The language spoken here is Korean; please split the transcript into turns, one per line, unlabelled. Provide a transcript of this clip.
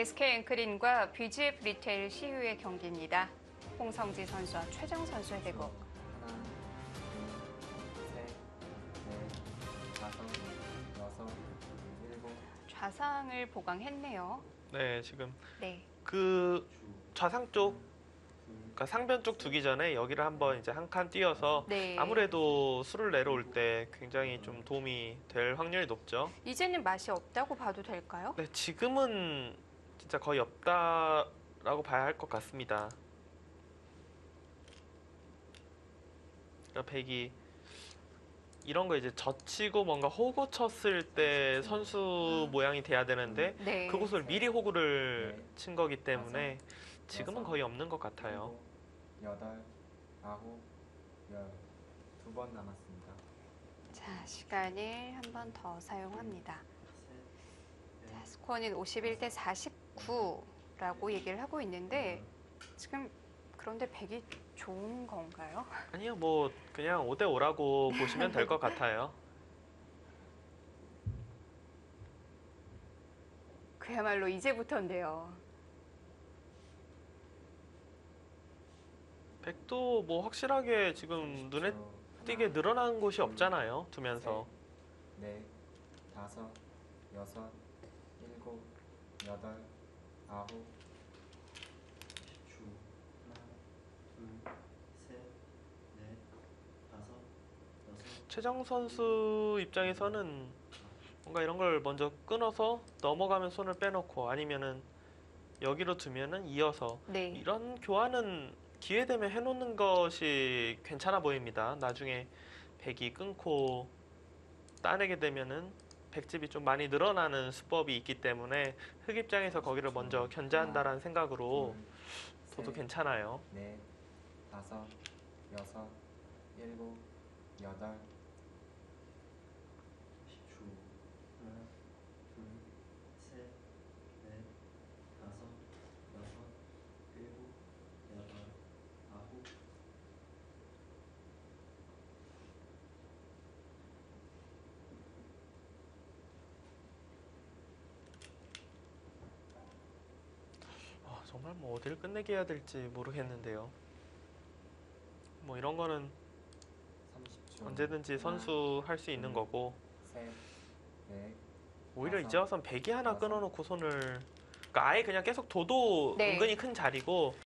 SK 앵크린과 BGF 리테일 CU의 경기입니다. 홍성지 선수와 최정 선수의 대국.
하나, 둘, 셋, 넷, 다섯, 여섯, 일곱,
좌상을 보강했네요.
네, 지금
네.
그 좌상 쪽, 그러니까 상변 쪽 두기 전에 여기를 한번 이제 한 칸 띄어서
네.
아무래도 수를 내려올 때 굉장히 좀 도움이 될 확률이 높죠.
이제는 맛이 없다고 봐도 될까요?
네, 지금은 진짜 거의 없다라고 봐야 할 것 같습니다. 그러니까 백이 이런 거 이제 젖히고 뭔가 호구 쳤을 때 선수 모양이 돼야 되는데
네.
그곳을 미리 호구를
네.
친 거기 때문에 지금은 거의 없는 것 같아요.
여덟, 아홉, 열. 두 번 남았습니다.
자, 시간을 한 번 더 사용합니다. 자, 스코어는 51대 49라고 얘기를 하고 있는데 지금 그런데 100이 좋은 건가요?
아니요, 뭐 그냥 5대 5라고 보시면 될 것 같아요.
그야말로 이제부터인데요.
백도 뭐 확실하게 지금 눈에 띄게 늘어난 곳이 없잖아요. 두면서.
넷, 다섯, 여섯, 일곱, 여덟, 아홉,
주 하나, 둘, 셋, 넷, 다섯, 여섯,
최정 선수 입장에서는 뭔가 이런 걸 먼저 끊어서 넘어가면 손을 빼놓고 아니면은 여기로 두면은 이어서
네.
이런 교환은 기회 되면 해놓는 것이 괜찮아 보입니다. 나중에 백이 끊고 따내게 되면은 백집이 좀 많이 늘어나는 수법이 있기 때문에 흑 입장에서 거기를 먼저 견제한다라는 생각으로
둘,
둬도
셋,
괜찮아요.
넷, 다섯, 여섯, 일곱, 여덟,
주 하나, 둘, 셋, 넷, 다섯, 여섯, 일곱, 여덟, 아홉,
아, 정말 뭐 어디를 끝내게 해야 될지 모르겠는데요. 뭐 이런 거는
30초.
언제든지 선수 할 수 있는 거고
셋, 넷,
오히려 이제 와선 백이 하나. 끊어놓고 손을 그러니까 아예 그냥 계속 둬도
네.
은근히 큰 자리고